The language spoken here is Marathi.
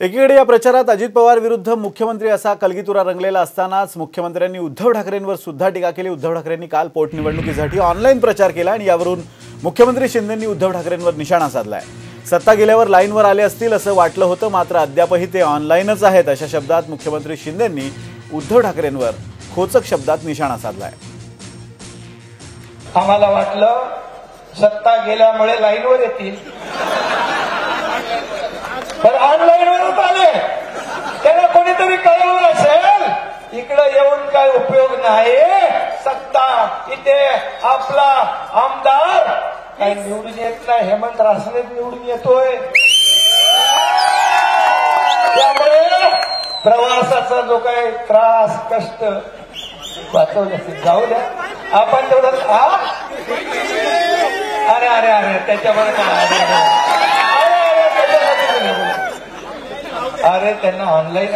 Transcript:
एकीकडे या प्रचारात अजित पवार विरुद्ध मुख्यमंत्री असा कलगीतुरा रंगलेला असतानाच मुख्यमंत्र्यांनी उद्धव ठाकरेंवर सुद्धा टीका केली. उद्धव ठाकरेंनी काल पोटनिवडणुकीसाठी ऑनलाईन प्रचार केला आणि यावरून मुख्यमंत्री शिंदेंनी उद्धव ठाकरेंवर निशाणा साधलाय. सत्ता गेल्यावर लाईनवर आले असतील असं वाटलं होतं मात्र अद्यापही ते ऑनलाईनच आहेत अशा शब्दात मुख्यमंत्री शिंदेंनी उद्धव ठाकरेंवर खोचक शब्दात निशाणा साधलाय. आम्हाला वाटलं सत्ता गेल्यामुळे लाईनवर येतील. इकडं येऊन काय उपयोग नाही? सत्ता इथे आपला आमदार काही निवडून येत नाही? हेमंत रासने निवडून येतोय. त्यामुळे प्रवासाचा जो काही त्रास कष्ट वाचवलं जाऊ द्या. आपण तेवढं आ अरे अरे अरे त्याच्यामुळे अरे त्यांना ऑनलाईन